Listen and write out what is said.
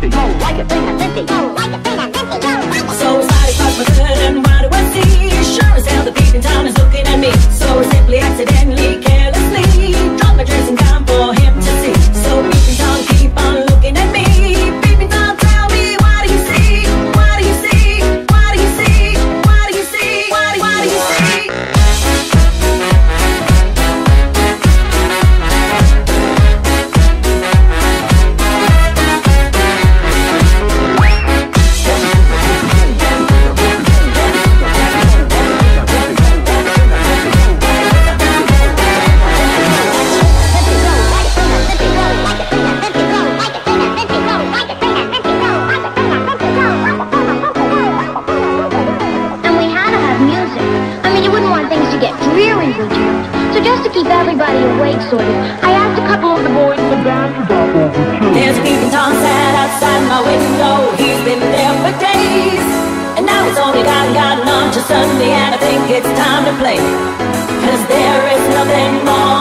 50. More like a 350. More like a 350. So just to keep everybody awake, sort of, I asked a couple of the boys to drop over too. There's a peeping Tom sat outside my window. He's been there for days. And now it's only gotten, gotten on to Sunday, and I think it's time to play. Cause there is nothing more